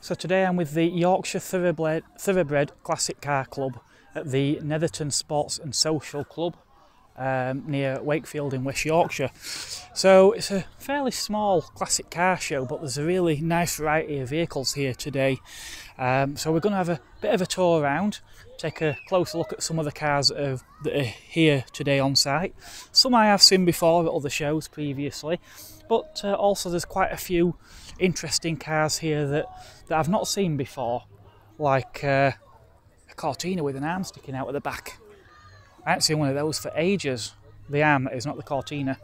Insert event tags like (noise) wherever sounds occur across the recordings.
So today I'm with the Yorkshire Thoroughbred, Thoroughbred Classic Car Club at the Netherton Sports and Social Club um, near Wakefield in West Yorkshire. So it's a fairly small classic car show, but there's a really nice variety of vehicles here today. Um, so we're going to have a bit of a tour around, take a closer look at some of the cars that are, that are here today on site. Some I have seen before at other shows previously, but uh, also there's quite a few interesting cars here that, that I've not seen before, like uh, a Cortina with an arm sticking out at the back. I haven't seen one of those for ages. The arm is not the Cortina.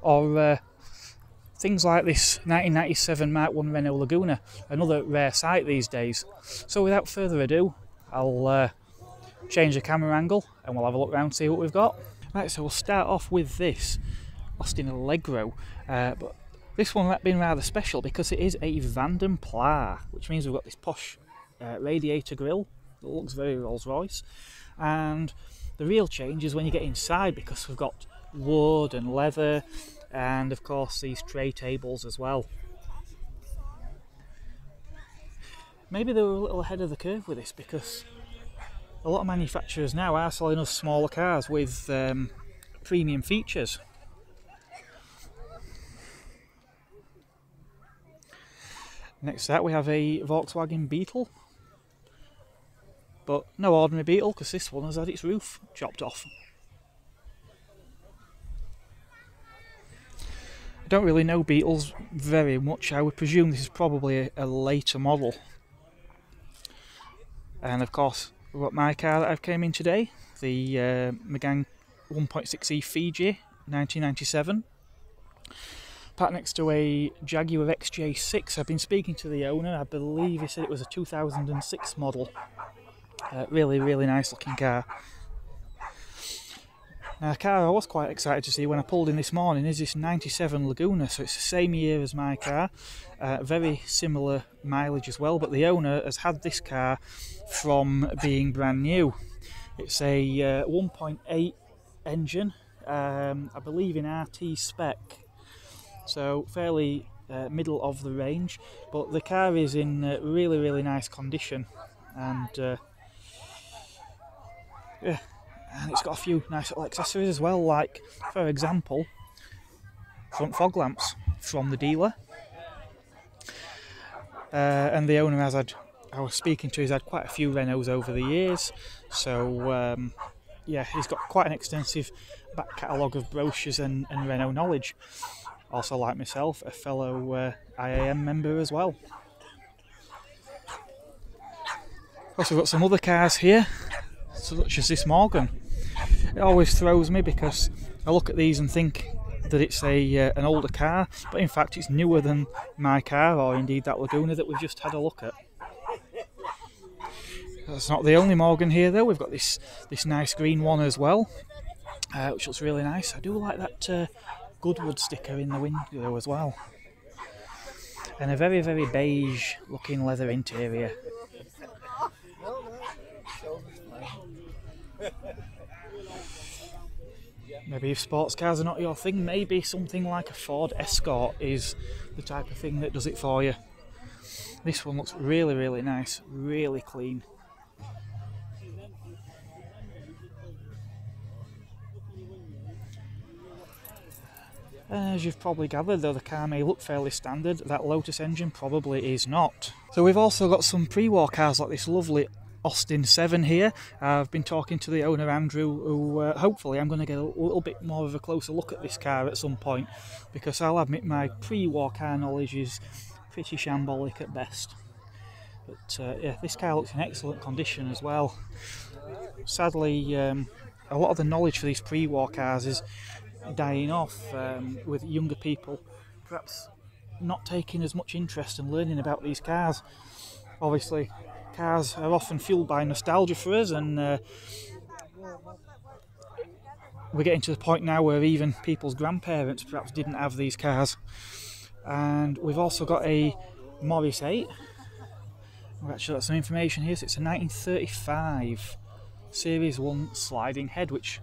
Or uh, things like this 1997 Mark 1 Renault Laguna, another rare sight these days. So without further ado, I'll uh, change the camera angle and we'll have a look around see what we've got. Right, so we'll start off with this Austin Allegro, uh, but this one being rather special because it is a Vanden Plas, which means we've got this posh uh, radiator grille that looks very Rolls Royce. And the real change is when you get inside because we've got wood and leather and of course these tray tables as well. Maybe they were a little ahead of the curve with this because a lot of manufacturers now are selling us smaller cars with um, premium features Next to that we have a Volkswagen Beetle. But no ordinary Beetle because this one has had its roof chopped off. I don't really know Beetles very much. I would presume this is probably a, a later model. And of course, we've got my car that I've came in today, the uh, Megane 1.6e Fiji 1997 parked next to a Jaguar XJ6. I've been speaking to the owner. I believe he said it was a 2006 model. Uh, really, really nice looking car. Now, a car I was quite excited to see when I pulled in this morning is this 97 Laguna, so it's the same year as my car, uh, very similar mileage as well, but the owner has had this car from being brand new. It's a uh, 1.8 engine, um, I believe in RT spec, so fairly uh, middle of the range but the car is in uh, really really nice condition and uh, yeah and it's got a few nice little accessories as well like for example front fog lamps from the dealer uh, and the owner has had I was speaking to he's had quite a few Renaults over the years so um, yeah he's got quite an extensive back catalogue of brochures and, and Renault knowledge also like myself, a fellow uh, IAM member as well. Also we've got some other cars here, such as this Morgan. It always throws me because I look at these and think that it's a uh, an older car, but in fact it's newer than my car or indeed that Laguna that we've just had a look at. That's not the only Morgan here though, we've got this, this nice green one as well, uh, which looks really nice. I do like that uh, Goodwood sticker in the window as well. And a very, very beige looking leather interior. Maybe if sports cars are not your thing, maybe something like a Ford Escort is the type of thing that does it for you. This one looks really, really nice, really clean. As you've probably gathered, though the car may look fairly standard, that Lotus engine probably is not. So we've also got some pre-war cars like this lovely Austin 7 here. I've been talking to the owner Andrew who uh, hopefully I'm going to get a little bit more of a closer look at this car at some point because I'll admit my pre-war car knowledge is pretty shambolic at best. But uh, yeah, this car looks in excellent condition as well. Sadly, um, a lot of the knowledge for these pre-war cars is dying off um, with younger people perhaps not taking as much interest in learning about these cars. Obviously, cars are often fueled by nostalgia for us, and uh, we're getting to the point now where even people's grandparents perhaps didn't have these cars. And we've also got a Morris 8. We've actually got some information here. So it's a 1935 Series 1 sliding head, which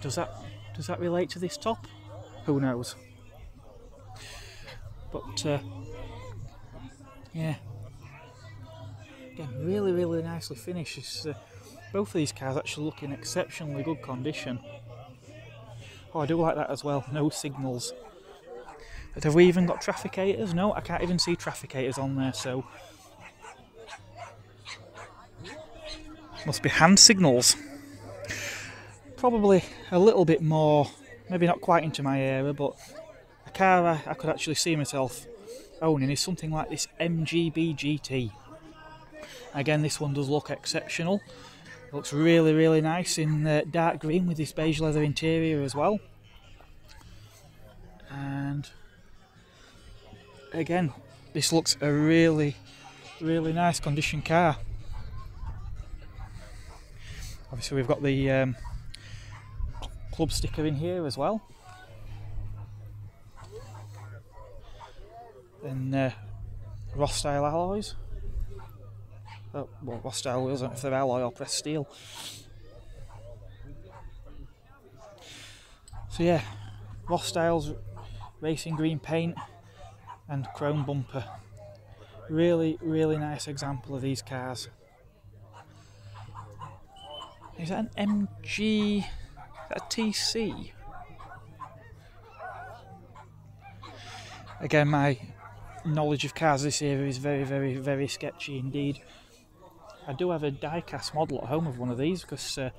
does that does that relate to this top? Who knows? But uh, yeah, really, really nicely finished. Uh, both of these cars actually look in exceptionally good condition. Oh, I do like that as well. No signals. But have we even got trafficators? No, I can't even see trafficators on there. So must be hand signals. Probably a little bit more, maybe not quite into my area, but a car I, I could actually see myself owning is something like this MGB GT. Again, this one does look exceptional. Looks really, really nice in uh, dark green with this beige leather interior as well. And again, this looks a really, really nice condition car. Obviously, we've got the um, club sticker in here as well. And uh, Rostyle alloys. Oh, well, Rostyle wheels, they're alloy or pressed steel. So, yeah, Ross racing green paint and chrome bumper. Really, really nice example of these cars. Is that an MG? Is that a TC? Again, my knowledge of cars this era is very, very, very sketchy indeed. I do have a die-cast model at home of one of these because uh,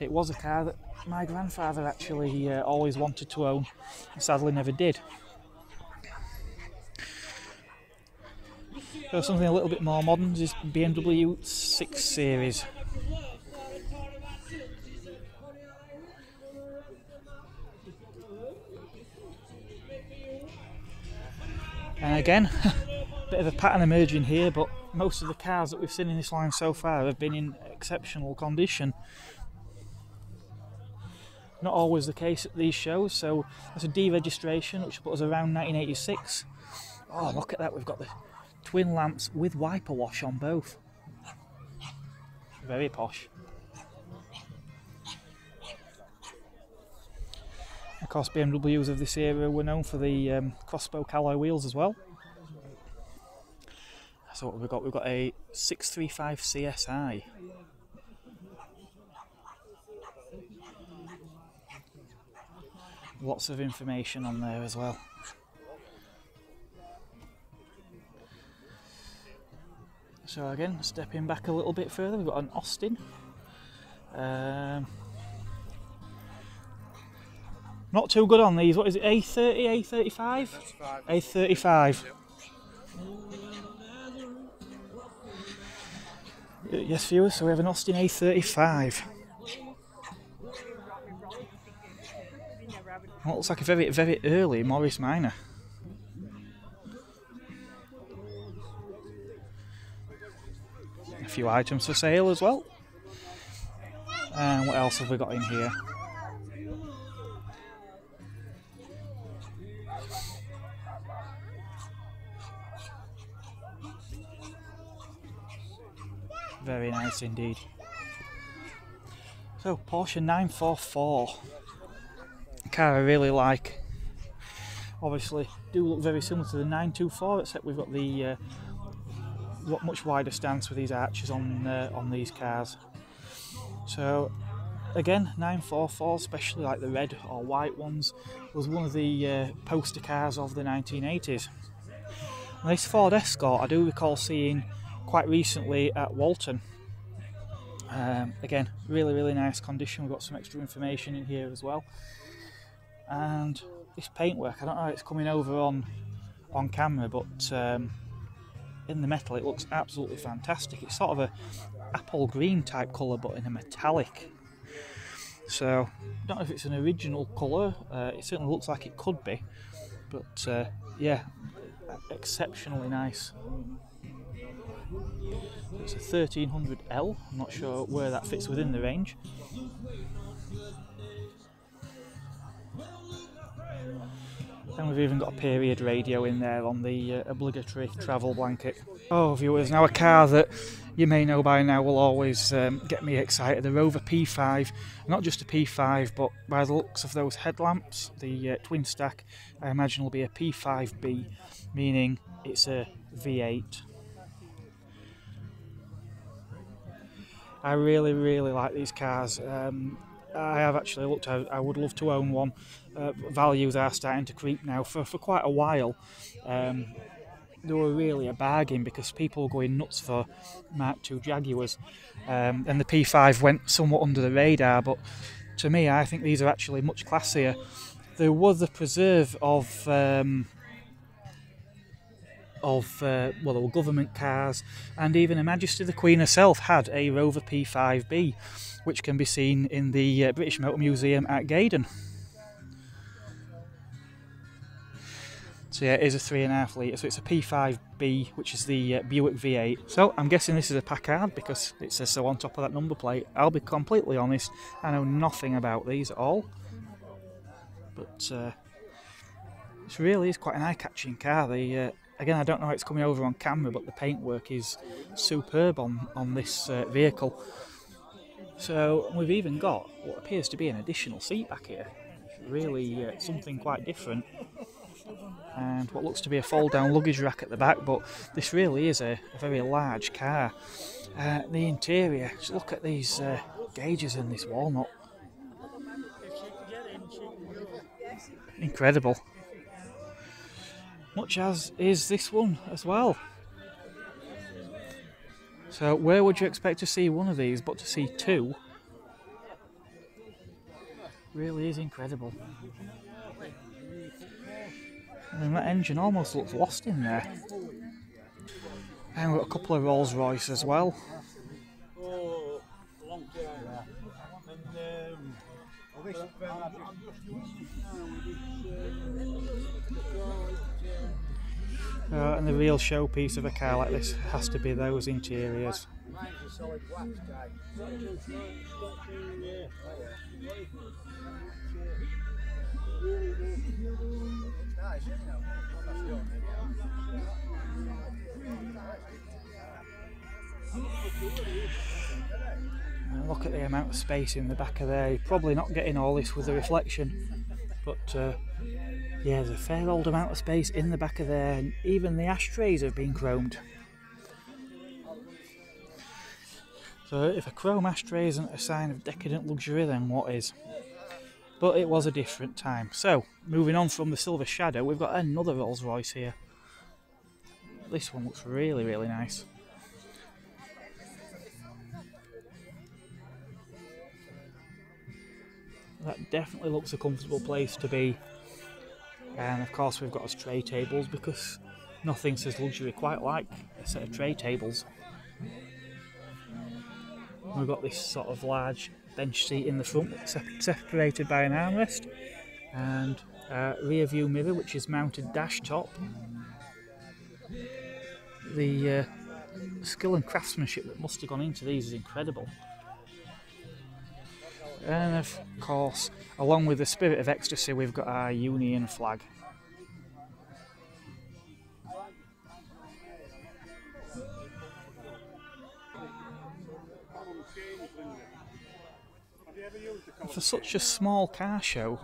it was a car that my grandfather actually uh, always wanted to own, sadly never did. So something a little bit more modern is BMW 6 Series. And again, (laughs) bit of a pattern emerging here, but most of the cars that we've seen in this line so far have been in exceptional condition. Not always the case at these shows, so that's a D registration which put us around 1986. Oh, look at that, we've got the twin lamps with wiper wash on both. Very posh. Of course, BMWs of this era were known for the um, crosspoke alloy wheels as well. So what we've got? We've got a 635 CSI. Lots of information on there as well. So again, stepping back a little bit further, we've got an Austin. Um, not too good on these. What is it? A30, A35? A35. Yes, viewers, so we have an Austin A35. Well, looks like a very, very early Morris Minor. A few items for sale as well. And what else have we got in here? Very nice indeed. So Porsche 944, car I really like. Obviously, do look very similar to the 924, except we've got the uh, much wider stance with these arches on uh, on these cars. So again, 944, especially like the red or white ones, was one of the uh, poster cars of the 1980s. And this Ford Escort, I do recall seeing quite recently at Walton. Um, again, really, really nice condition. We've got some extra information in here as well. And this paintwork, I don't know how it's coming over on on camera, but um, in the metal it looks absolutely fantastic. It's sort of a apple green type colour, but in a metallic. So, don't know if it's an original colour. Uh, it certainly looks like it could be, but uh, yeah, exceptionally nice. It's a 1300L, I'm not sure where that fits within the range. And we've even got a period radio in there on the uh, obligatory travel blanket. Oh, viewers, now a car that you may know by now will always um, get me excited. The Rover P5, not just a P5, but by the looks of those headlamps, the uh, twin stack, I imagine will be a P5B, meaning it's a V8. I really, really like these cars. Um, I have actually looked. I, I would love to own one. Uh, values are starting to creep now for, for quite a while. Um, they were really a bargain because people were going nuts for Mark II Jaguars, um, and the P5 went somewhat under the radar. But to me, I think these are actually much classier. There was a preserve of um, of uh, well, there were government cars, and even Her Majesty the Queen herself had a Rover P5B, which can be seen in the uh, British Motor Museum at Gaydon. So yeah, it is a three and a half litre, so it's a P5B, which is the uh, Buick V8. So I'm guessing this is a Packard because it says so on top of that number plate. I'll be completely honest, I know nothing about these at all. But uh, this really is quite an eye-catching car. The uh, again, I don't know how it's coming over on camera, but the paintwork is superb on on this uh, vehicle. So we've even got what appears to be an additional seat back here. Really uh, something quite different and what looks to be a fold down luggage rack at the back but this really is a, a very large car uh, the interior just look at these uh, gauges in this walnut incredible much as is this one as well so where would you expect to see one of these but to see two really is incredible and that engine almost looks lost in there. And we've got a couple of Rolls Royce as well. Uh, and the real showpiece of a car like this has to be those interiors. Look at the amount of space in the back of there. You're probably not getting all this with the reflection, but uh, yeah, there's a fair old amount of space in the back of there, and even the ashtrays have been chromed. So if a chrome ashtray isn't a sign of decadent luxury, then what is? But it was a different time. So, moving on from the Silver Shadow, we've got another Rolls Royce here. This one looks really, really nice. That definitely looks a comfortable place to be. And of course we've got our tray tables because nothing says luxury quite like a set of tray tables. We've got this sort of large bench seat in the front, separated by an armrest, and a rear view mirror which is mounted dash top. The uh, skill and craftsmanship that must have gone into these is incredible. And of course, along with the spirit of ecstasy, we've got our Union flag. For such a small car show,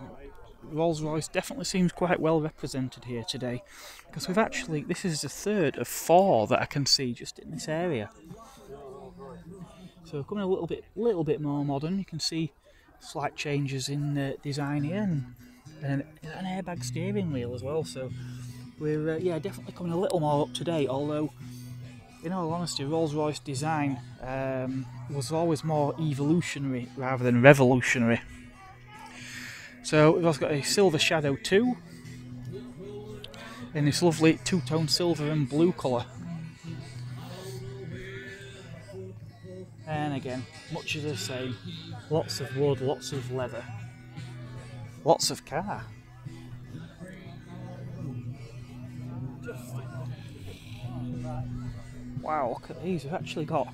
Rolls Royce definitely seems quite well represented here today because we've actually, this is the third of four that I can see just in this area. So coming a little bit, little bit more modern, you can see slight changes in uh, design here and, and, an airbag steering wheel as well. So we're uh, yeah definitely coming a little more up to date. Although in all honesty, Rolls-Royce design um, was always more evolutionary rather than revolutionary. So we've also got a Silver Shadow 2 in this lovely two-tone silver and blue colour. And again, much of the same. Lots of wood, lots of leather, lots of car. Wow, look at these. We've actually got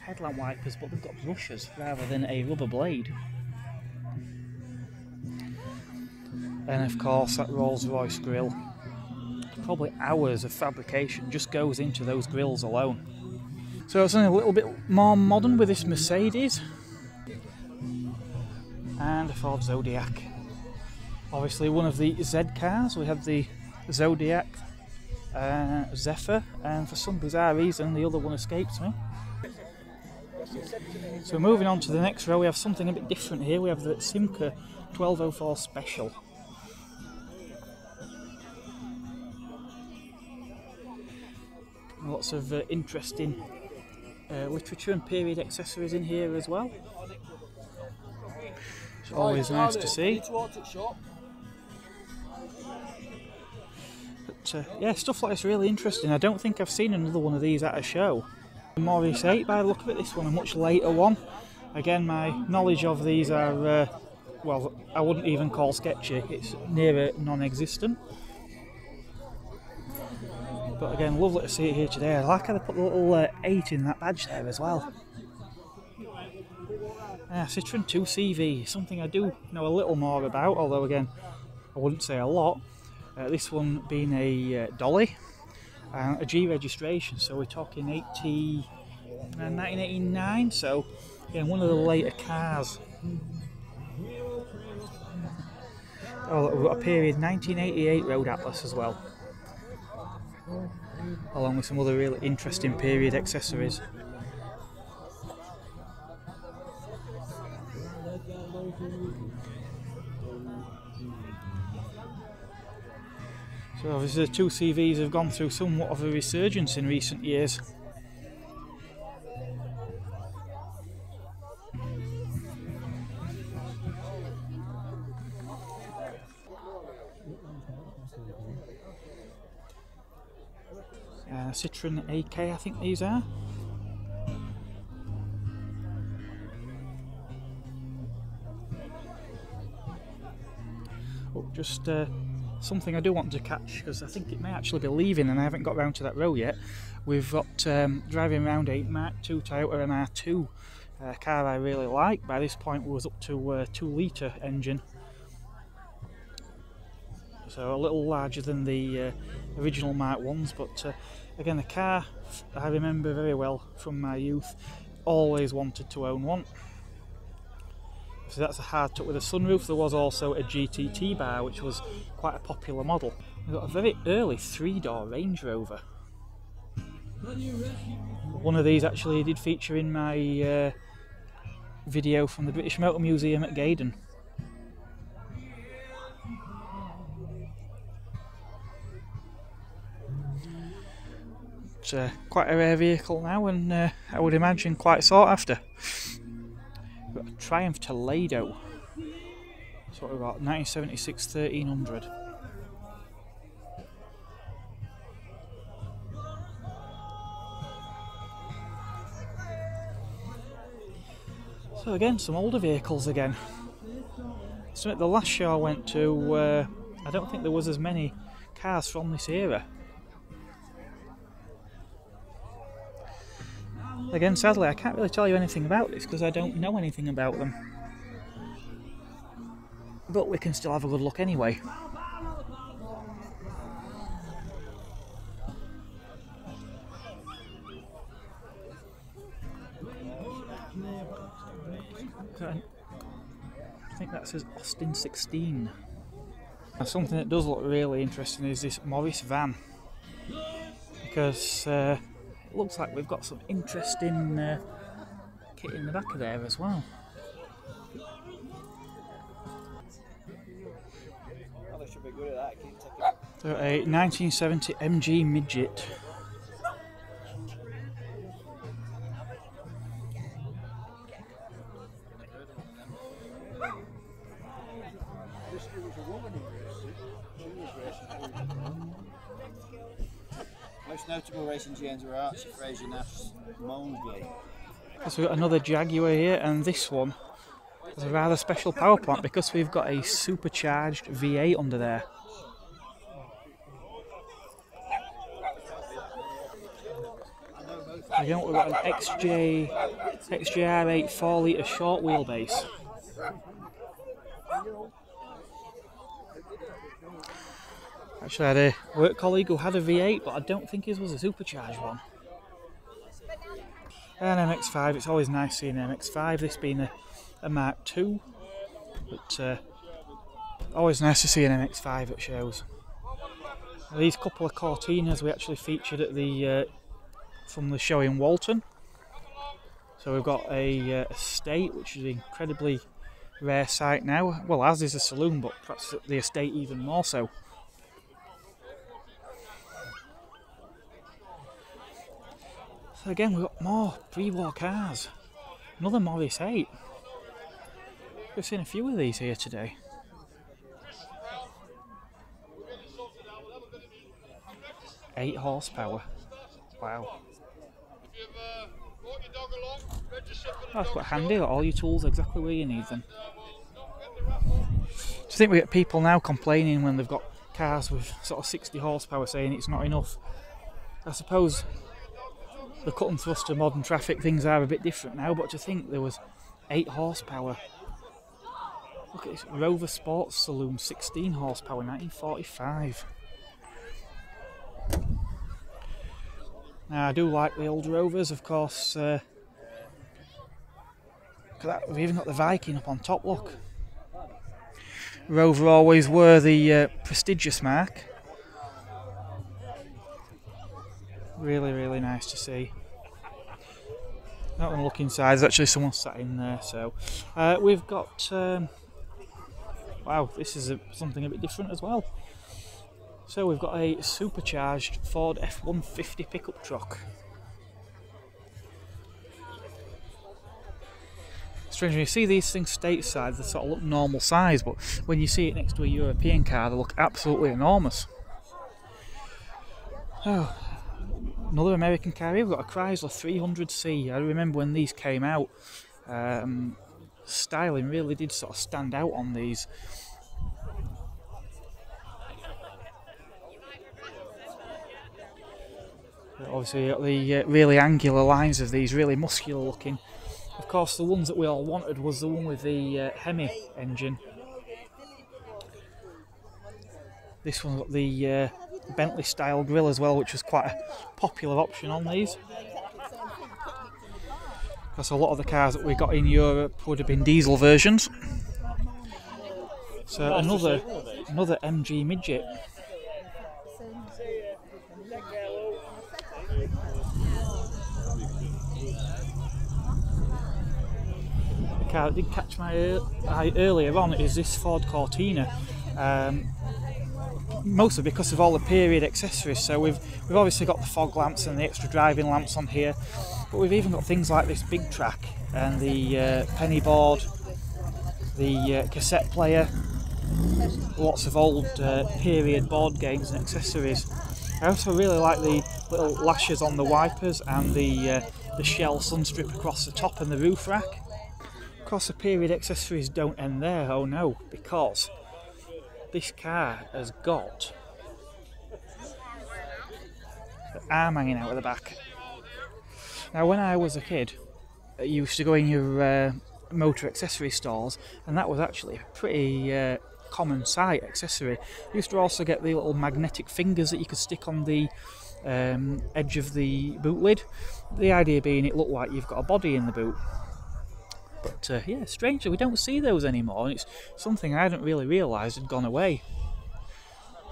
headlamp wipers, but they've got brushes rather than a rubber blade. And of course that Rolls Royce grill. Probably hours of fabrication just goes into those grills alone. So it's something a little bit more modern with this Mercedes and a Ford Zodiac. Obviously one of the Z cars, we have the Zodiac uh, Zephyr and for some bizarre reason the other one escapes me. So moving on to the next row we have something a bit different here, we have the Simca 1204 Special. Lots of uh, interesting uh, literature and period accessories in here as well. It's always nice to see. But uh, yeah, stuff like this is really interesting. I don't think I've seen another one of these at a show. Morris 8 by the look of it, this one a much later one. Again, my knowledge of these are, uh, well, I wouldn't even call sketchy, it's near non-existent. But again, lovely to see it here today. I like how they put the little uh, 8 in that badge there as well. Uh, Citroen 2CV, something I do know a little more about, although again, I wouldn't say a lot. Uh, this one being a uh, dolly, uh, a G registration, so we're talking 80, 1989, uh, so again, one of the later cars. Oh, a period 1988 Road Atlas as well along with some other really interesting period accessories. So obviously the two CVs have gone through somewhat of a resurgence in recent years. Citroen AK I think these are. Oh, just uh, something I do want to catch because I think it may actually be leaving and I haven't got round to that row yet. We've got um, driving around a Mark II Toyota MR2 uh, car I really like. By this point was up to uh, 2 litre engine so a little larger than the uh, original Mark 1s but uh, Again, the car I remember very well from my youth. Always wanted to own one. So that's a hardtop with a sunroof. There was also a GT T-bar, which was quite a popular model. We've got a very early three-door Range Rover. One of these actually did feature in my uh, video from the British Motor Museum at Gaydon. Uh, quite a rare vehicle now and uh, I would imagine quite sought after. We've got a Triumph Toledo. That's what we've got, 1976 1300. So again, some older vehicles again. So at the last show I went to, uh, I don't think there was as many cars from this era. Again, sadly, I can't really tell you anything about this because I don't know anything about them. But we can still have a good look anyway. I think that says Austin 16. Now something that does look really interesting is this Morris van. Because uh, looks like we've got some interesting uh, kit in the back of there as well. So a 1970 MG Midget. Most notable racing GMs were Archie Fraser Nash Molesley. So we've got another Jaguar here, and this one is a rather special power plant because we've got a supercharged V8 under there. Again, we've got an XJ XJR8 4 litre short wheelbase. Actually, had a work colleague who had a V8, but I don't think his was a supercharged one. And an MX5, it's always nice seeing an MX5, this being a, a Mark II, but uh, always nice to see an MX5 at shows. These couple of Cortinas we actually featured at the uh, from the show in Walton. So we've got a uh, estate, which is an incredibly rare sight now. Well, as is a saloon, but perhaps the estate even more so. Again, we've got more pre-war cars. Another Morris 8. We've seen a few of these here today. Eight horsepower. Wow. That's quite handy, got all your tools exactly where you need them. Do you think we get people now complaining when they've got cars with sort of 60 horsepower saying it's not enough? I suppose the cut and thrust of modern traffic things are a bit different now, but to think there was 8 horsepower. Look at this Rover Sports Saloon, 16 horsepower, 1945. Now I do like the old Rovers, of course. Uh, that, we've even got the Viking up on top. Look, Rover always were the uh, prestigious marque. Really, really nice to see. Not going to look inside. There's actually someone sat in there. So uh, we've got. Um, wow, this is a, something a bit different as well. So we've got a supercharged Ford F-150 pickup truck. Strange when you see these things stateside, they sort of look normal size, but when you see it next to a European car, they look absolutely enormous. Oh, another American carrier. We've got a Chrysler 300C. I remember when these came out, um, styling really did sort of stand out on these. Obviously, the uh, really angular lines of these, really muscular looking. Of course, the ones that we all wanted was the one with the uh, Hemi engine. This one's got the uh, Bentley style grille as well, which was quite a popular option on these. Because a lot of the cars that we got in Europe would have been diesel versions. So another another MG midget. car that did catch my eye earlier on is this Ford Cortina. Um, mostly because of all the period accessories. So we've we've obviously got the fog lamps and the extra driving lamps on here, but we've even got things like this big track and the uh, penny board, the uh, cassette player, lots of old uh, period board games and accessories. I also really like the little lashes on the wipers and the uh, the shell sun strip across the top and the roof rack. Of course, the period accessories don't end there, oh no, because this car has got the arm hanging out of the back. Now, when I was a kid, I used to go in your uh, motor accessory stores, and that was actually a pretty uh, common sight accessory. You used to also get the little magnetic fingers that you could stick on the um, edge of the boot lid. The idea being it looked like you've got a body in the boot. But uh, yeah, strangely, we don't see those anymore, and it's something I hadn't really realised had gone away.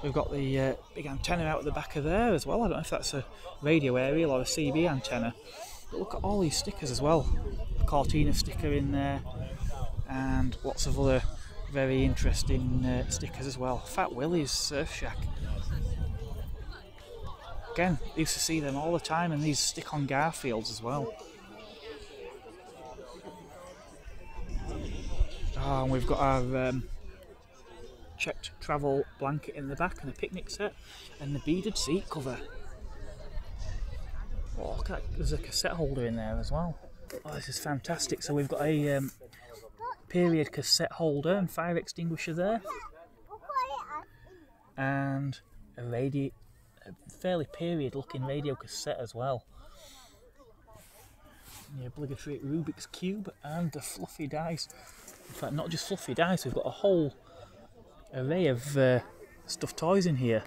We've got the uh, big antenna out at the back of there as well. I don't know if that's a radio aerial or a CB antenna. But look at all these stickers as well. A Cortina sticker in there, and lots of other very interesting uh, stickers as well. Fat Willie's Surf Shack. Again, used to see them all the time, and these stick on Garfields as well. Oh, and we've got our um, checked travel blanket in the back and a picnic set and the beaded seat cover. Oh, look at that. There's a cassette holder in there as well. Oh, this is fantastic. So we've got a um, period cassette holder and fire extinguisher there. And a radio, a fairly period looking radio cassette as well. The obligatory Rubik's Cube and the fluffy dice. In fact, not just fluffy dice, we've got a whole array of uh, stuffed toys in here.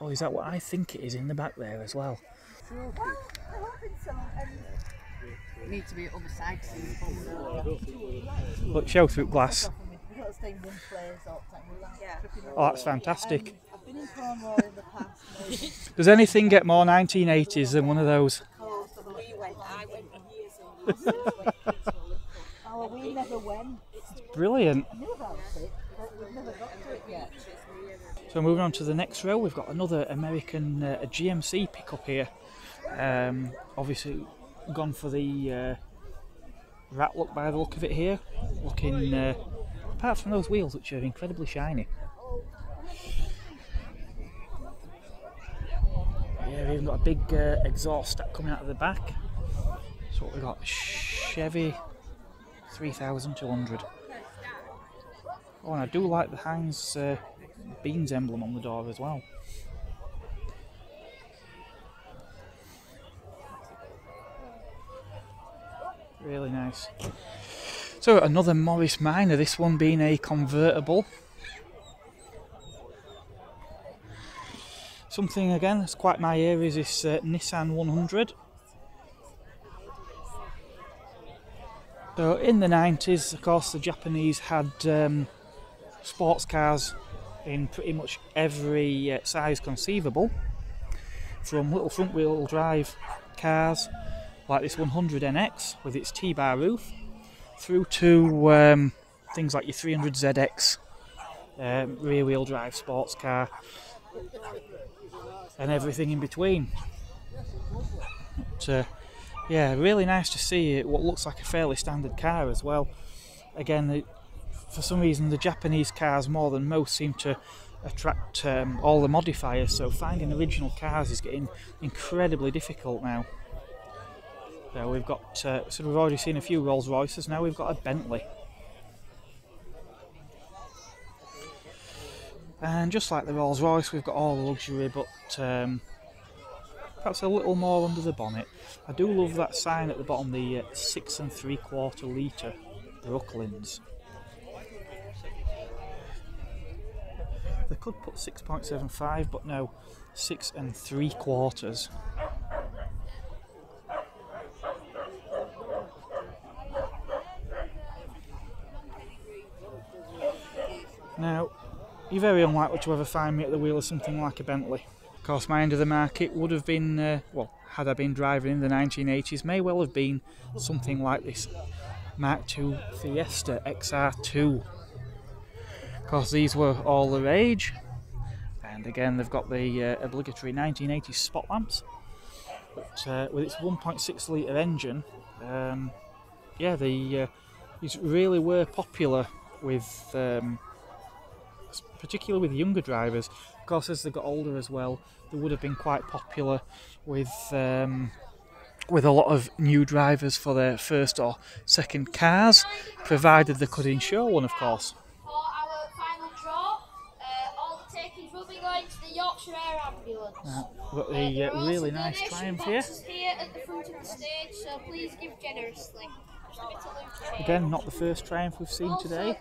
Oh, is that what I think it is in the back there as well? Need to be other side to see Look, show through glass. Yeah. Oh, that's fantastic. I've been in Cornwall in the past. Does anything get more 1980s than one of those? We went, I went years and years. Oh, we never went. It's Brilliant. So moving on to the next row, we've got another American uh, GMC pickup here. Um, obviously gone for the uh, rat look by the look of it here. Looking, uh, apart from those wheels which are incredibly shiny. Yeah, we've even got a big uh, exhaust stack coming out of the back. So what we got, Chevy 3200. Oh, and I do like the Heinz uh, Beans emblem on the door as well. Really nice. So another Morris Minor, this one being a convertible. Something again that's quite my ear is this uh, Nissan 100. So in the 90s, of course, the Japanese had um, sports cars in pretty much every uh, size conceivable, from little front wheel drive cars like this 100 NX with its T-bar roof, through to um, things like your 300 ZX um, rear wheel drive sports car, and everything in between. But, uh, yeah, really nice to see what looks like a fairly standard car as well. Again, the, for some reason, the Japanese cars more than most seem to attract um, all the modifiers, so finding original cars is getting incredibly difficult now. So we've got, uh, so we've already seen a few Rolls Royces, now we've got a Bentley. And just like the Rolls Royce, we've got all the luxury, but um, perhaps a little more under the bonnet. I do love that sign at the bottom, the uh, six and three quarter litre Brooklands. They could put 6.75, but no, six and three quarters. Now, you're very unlikely to ever find me at the wheel of something like a Bentley. Of course, my end of the market would have been, uh, well, had I been driving in the 1980s, may well have been something like this Mark II Fiesta XR2. Of course, these were all the rage, and again, they've got the uh, obligatory 1980s spot lamps. But uh, with its 1.6 litre engine, um, yeah, the uh, these really were popular with um, particularly with younger drivers. Of course, as they got older as well, they would have been quite popular with um, with a lot of new drivers for their first or second cars, provided they could insure one, of course. For our final draw, uh, all the takings will be going to the Yorkshire Air Ambulance. We've got Uh, the there uh, really nice Triumph here. here at the front of the stage, so please give generously. Just a bit of loot to Again, not the first Triumph we've seen also today.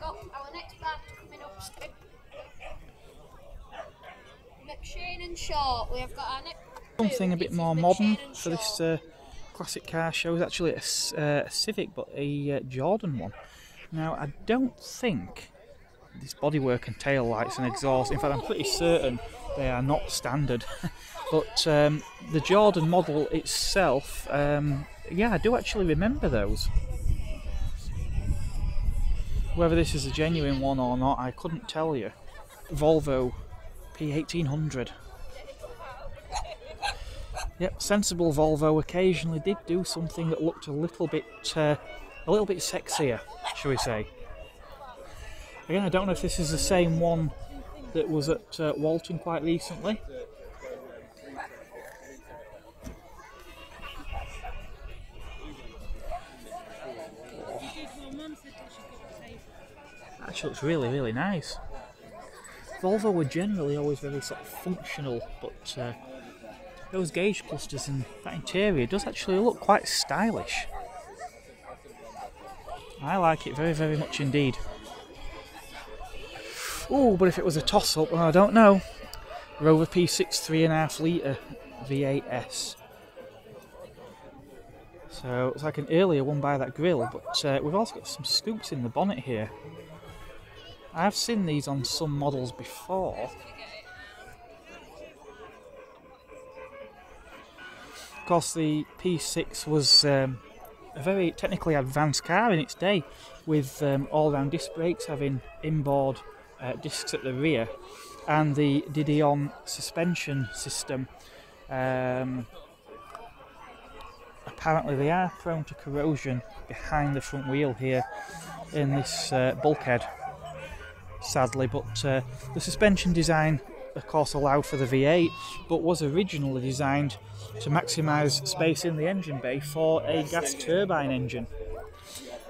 Got our next band coming up soon. McShane and Short. We have got our next. Something a bit more modern for this uh, classic car show is actually a, uh, a Civic, but a uh, Jordan one. Now, I don't think this bodywork and tail lights and exhaust, in fact, I'm pretty certain they are not standard. (laughs) but um, the Jordan model itself, um, yeah, I do actually remember those. Whether this is a genuine one or not, I couldn't tell you. Volvo P1800. Yep, sensible Volvo occasionally did do something that looked a little bit, uh, a little bit sexier, shall we say? Again, I don't know if this is the same one that was at uh, Walton quite recently. That actually, looks really, really nice. Volvo were generally always very sort of functional, but uh, those gauge clusters and that interior does actually look quite stylish. I like it very, very much indeed. Oh, but if it was a toss up, well, I don't know. Rover P6 3.5 litre V8S. So it's like an earlier one by that grill, but uh, we've also got some scoops in the bonnet here. I've seen these on some models before. Of course, the P6 was um, a very technically advanced car in its day, with um, all-round disc brakes having inboard uh, discs at the rear, and the De Dion suspension system. Um, apparently, they are prone to corrosion behind the front wheel here in this uh, bulkhead. Sadly, but uh, the suspension design, of course, allowed for the V8, but was originally designed to maximise space in the engine bay for a gas turbine engine.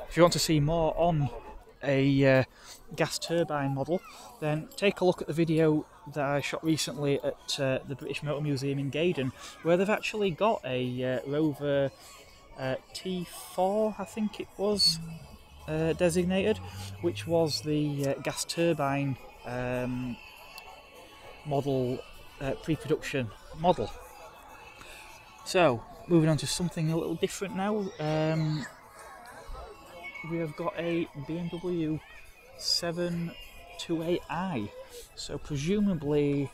If you want to see more on a uh, gas turbine model, then take a look at the video that I shot recently at uh, the British Motor Museum in Gaydon, where they've actually got a uh, Rover uh, T4, I think it was uh, designated, which was the uh, gas turbine um, model, uh, pre-production model. So, moving on to something a little different now. Um, we have got a BMW 728i. So, presumably,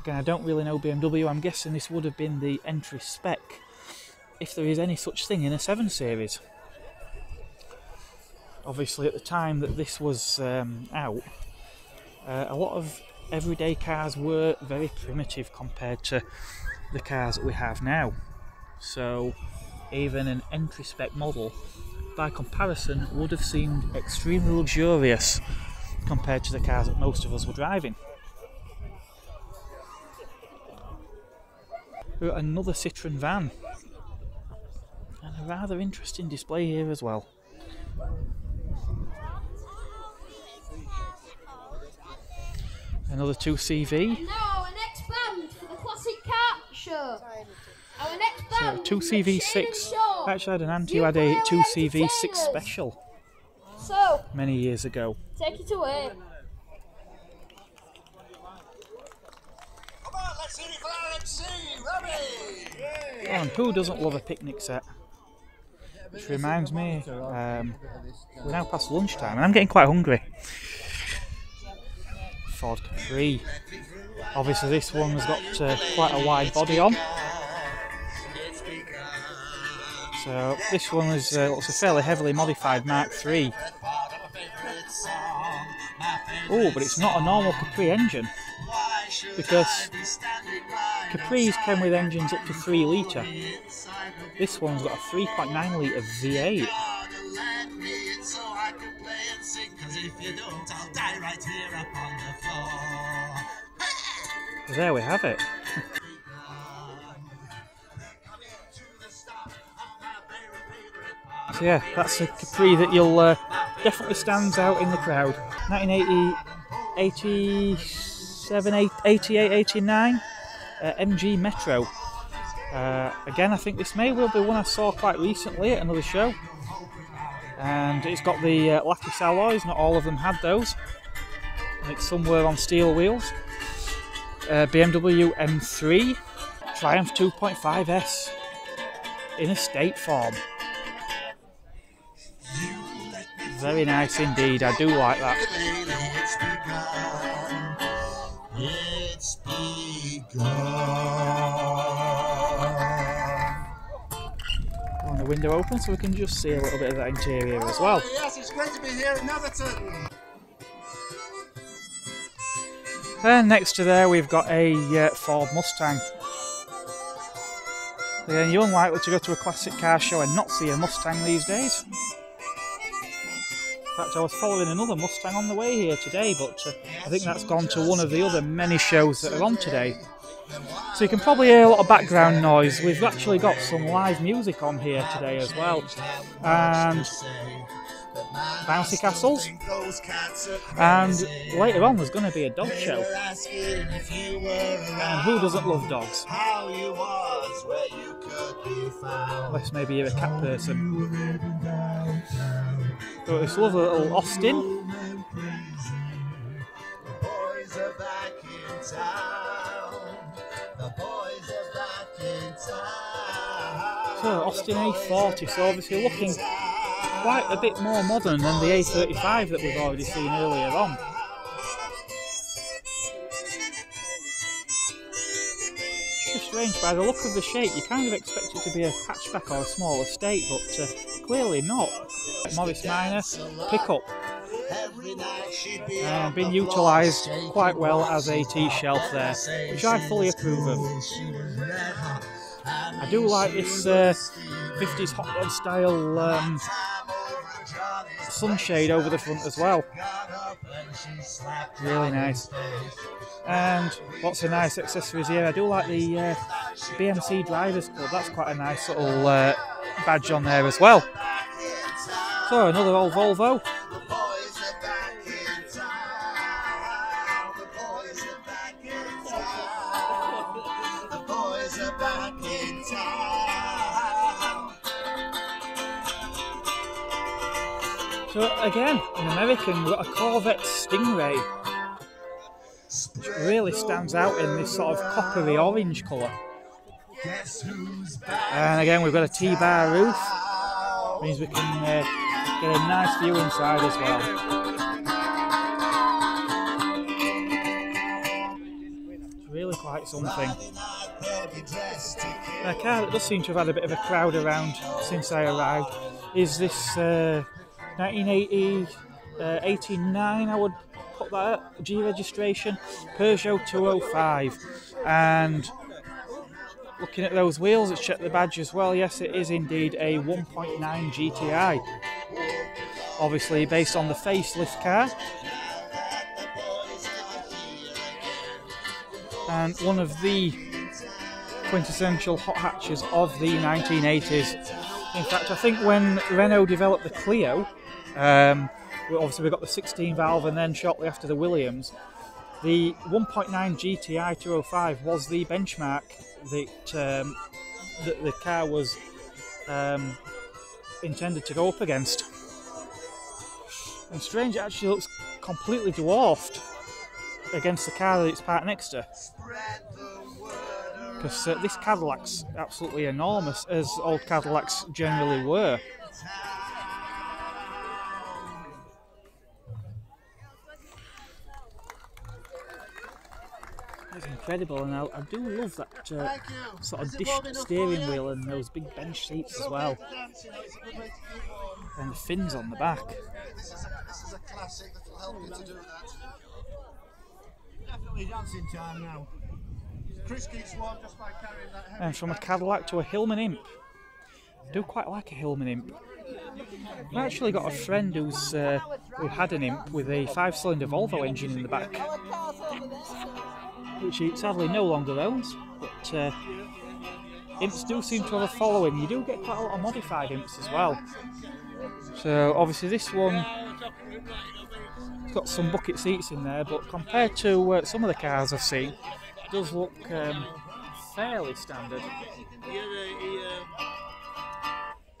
again, I don't really know BMW, I'm guessing this would have been the entry spec if there is any such thing in a 7 Series. Obviously, at the time that this was um, out, uh, a lot of everyday cars were very primitive compared to the cars that we have now. So, even an entry spec model, by comparison, would have seemed extremely luxurious compared to the cars that most of us were driving. Another Citroen van, and a rather interesting display here as well. Another 2CV. And now our next band for the Classic Car Show. Our next band. So 2CV6. Show. I actually had an aunt who had a 2CV6 special So, many years ago. take it away. Come on, let's see the Clarence C. Robbie! And who doesn't love a picnic set? Which reminds me, um, we're now past lunchtime and I'm getting quite hungry. Ford Capri. Obviously, this one has got uh, quite a wide body on. So this one is uh, looks a fairly heavily modified Mark III. Oh, but it's not a normal Capri engine because Capri's came with engines up to 3 litre. This one's got a 3.9 litre V8. There we have it. So yeah, that's a Capri that you'll uh, definitely stands out in the crowd. 1980, 87, 88, 89, uh, MG Metro. Uh, again, I think this may well be one I saw quite recently at another show. And it's got the uh, alloys, not all of them had those. Some were on steel wheels. Uh, BMW M3, Triumph 2.5S in a state form. Very nice indeed, I do like that. Window open so we can just see a little bit of that interior as well. Yes, it's great to be here in Netherton. And next to there we've got a uh, Ford Mustang. Again, you're unlikely to go to a classic car show and not see a Mustang these days. In fact, I was following another Mustang on the way here today, but uh, I think that's gone to one of the other many shows that are on today. So you can probably hear a lot of background noise. We've actually got some live music on here today as well. And bouncy castles. And later on, there's going to be a dog show. And who doesn't love dogs? Unless maybe you're a cat person. So this lovely little Austin. So Austin A40, so obviously looking quite a bit more modern than the A35 that we've already seen earlier on. strange by the look of the shape you kind of expect it to be a hatchback or a small estate but uh, clearly not. Morris Minor pickup uh, been utilised quite well as a tea shelf there, which I fully approve of. I do like this uh, 50s hot rod style um, sunshade over the front as well. Really nice. And lots of nice accessories here. I do like the uh, BMC Drivers Club. That's quite a nice little uh, badge on there as well. So another old Volvo. So again, an American, we've got a Corvette Stingray. Which really stands out in this sort of coppery orange colour. And again, we've got a T-bar roof. Means we can uh, get a nice view inside as well. It's really quite something. A car that does seem to have had a bit of a crowd around since I arrived is this uh, 1980, uh, 89 I would put that at, G registration, Peugeot 205 and looking at those wheels, let's check the badge as well, yes it is indeed a 1.9 GTI obviously based on the facelift car. And one of the quintessential hot hatches of the 1980s in fact I think when Renault developed the Clio um, obviously we got the 16 valve, and then shortly after the Williams, the 1.9 GTI 205 was the benchmark that um, that the car was um, intended to go up against. And strange, it actually looks completely dwarfed against the car that it's parked next to. Because uh, this Cadillac's absolutely enormous, as old Cadillacs generally were. It's incredible, and I, I do love that uh, sort of dished steering wheel and those big bench seats as well, and the fins on the back. This is a, this is a classic that will help you to do that. Definitely dancing time now. Chris keeps warm just by carrying that And from a Cadillac to a Hillman Imp. I do quite like a Hillman Imp. I've actually got a friend who's uh, who had an Imp with a five-cylinder Volvo engine in the back, which he sadly no longer owns. But uh, Imps do seem to have a following. You do get quite a lot of modified Imps as well. So obviously this one has got some bucket seats in there, but compared to uh, some of the cars I've seen, it does look um, fairly standard.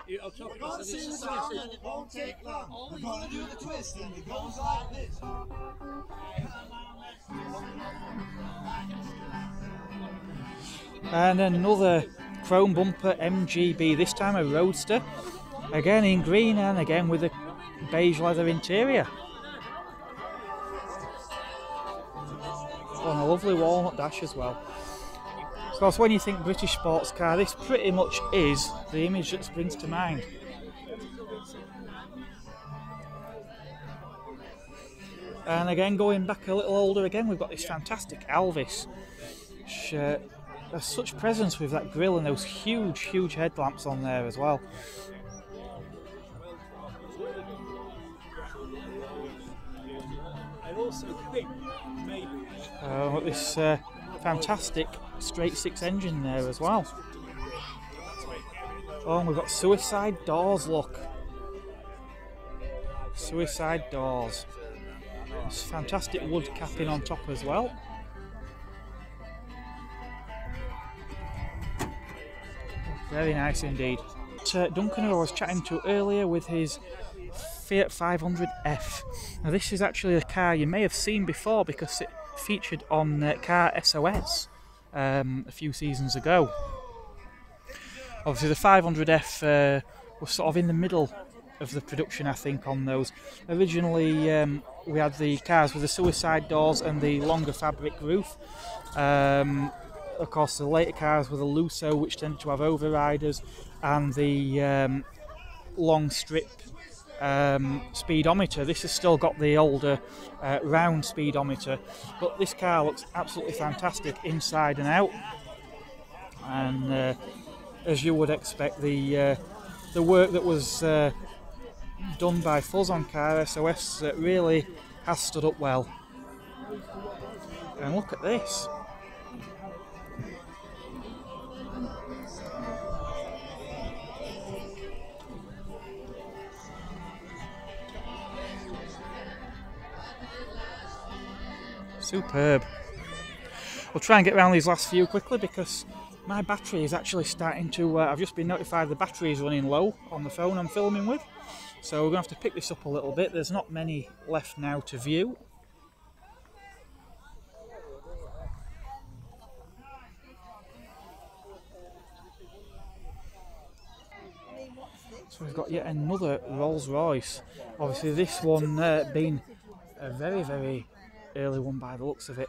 The and it won't take long. We're gonna do the twist and it goes like this. And another chrome bumper MGB, this time a Roadster. Again in green and again with a beige leather interior. On a lovely walnut dash as well. Of course, when you think British sports car, this pretty much is the image that springs to mind. And again, going back a little older again, we've got this fantastic Alvis, has such presence with that grille and those huge, huge headlamps on there as well. Uh, this uh, fantastic straight six engine there as well. Oh, and we've got suicide doors, look. Suicide doors. It's fantastic wood capping on top as well. Very nice indeed. Uh, Duncan, I was chatting to earlier with his Fiat 500F. Now, this is actually a car you may have seen before because it featured on uh, Car SOS um, a few seasons ago. Obviously, the 500F uh, was sort of in the middle of the production, I think, on those. Originally, um, we had the cars with the suicide doors and the longer fabric roof. Um, of course, the later cars were the Lusso, which tended to have overriders, and the um, long strip um, speedometer. This has still got the older uh, round speedometer, but this car looks absolutely fantastic inside and out. And uh, as you would expect, the uh, the work that was uh, done by Fuzz on Car SOS uh, really has stood up well. And look at this. Superb. We'll try and get around these last few quickly because my battery is actually starting to. Uh, I've just been notified the battery is running low on the phone I'm filming with. So we're going to have to pick this up a little bit. There's not many left now to view. So we've got yet another Rolls Royce. Obviously, this one uh, being a very, very early one by the looks of it.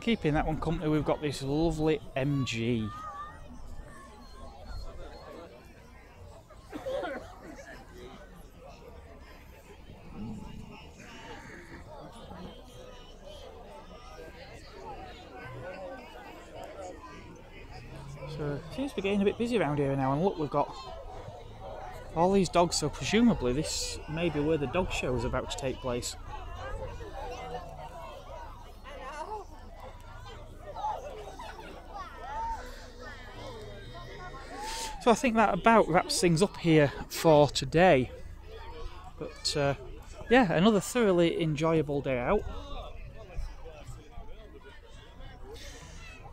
Keeping that one company, we've got this lovely MG. So it seems to be getting a bit busy around here now, and look, we've got all these dogs. So presumably, this may be where the dog show is about to take place. So I think that about wraps things up here for today. But uh, yeah, another thoroughly enjoyable day out.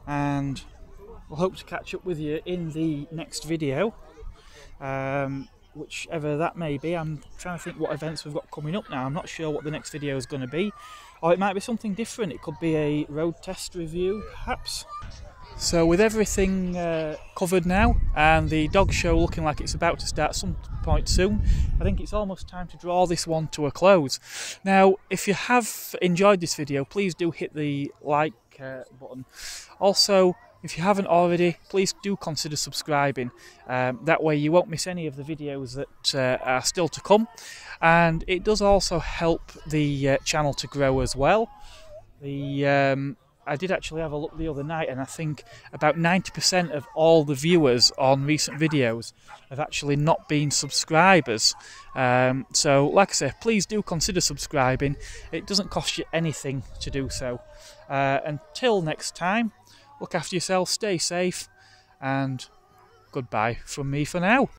And we'll hope to catch up with you in the next video. Um, whichever that may be. I'm trying to think what events we've got coming up now. I'm not sure what the next video is going to be. Or it might be something different. It could be a road test review, perhaps. So with everything uh, covered now and the dog show looking like it's about to start some point soon, I think it's almost time to draw this one to a close. Now, if you have enjoyed this video, please do hit the like uh, button. Also, if you haven't already, please do consider subscribing. Um, that way you won't miss any of the videos that uh, are still to come. And it does also help the uh, channel to grow as well. The um, I did actually have a look the other night, and I think about 90% of all the viewers on recent videos have actually not been subscribers. Um, so, like I say, please do consider subscribing. It doesn't cost you anything to do so. Uh, until next time, look after yourself, stay safe, and goodbye from me for now.